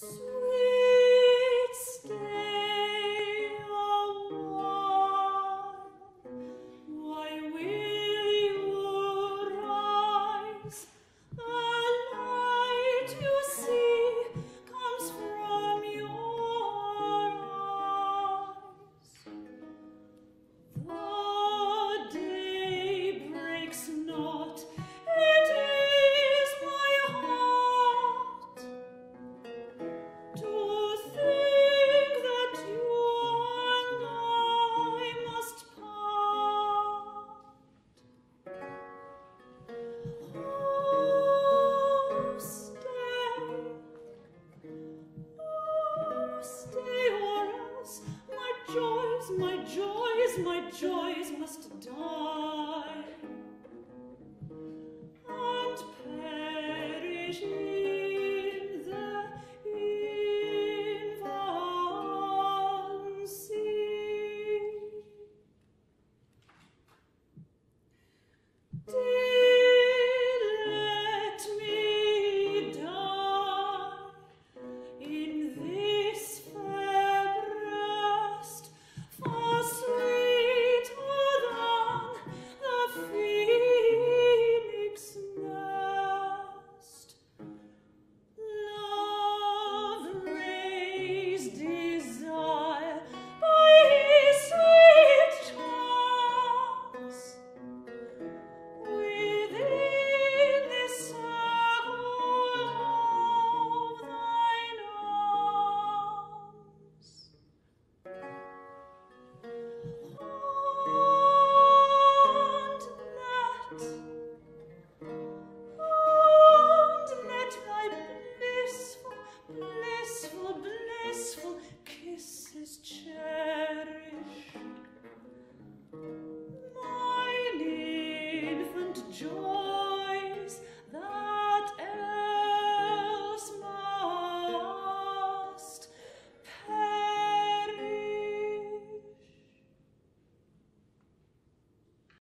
Sweet, my joys, my joys must die.